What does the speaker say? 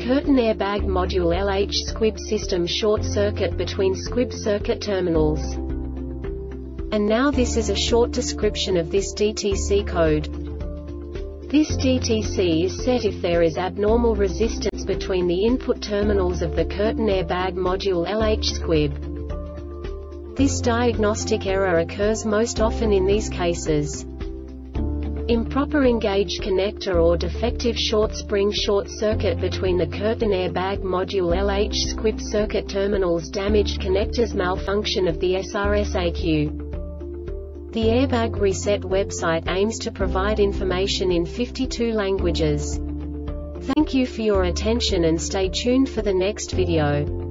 curtain airbag module LH squib system short circuit between squib circuit terminals. And now this is a short description of this DTC code. This DTC is set if there is abnormal resistance between the input terminals of the curtain airbag module LH squib. This diagnostic error occurs most often in these cases. Improper engaged connector or defective short spring short circuit between the curtain airbag module LH squib circuit terminals damaged connectors malfunction of the SRS-ECU. The Airbag Reset website aims to provide information in 52 languages. Thank you for your attention and stay tuned for the next video.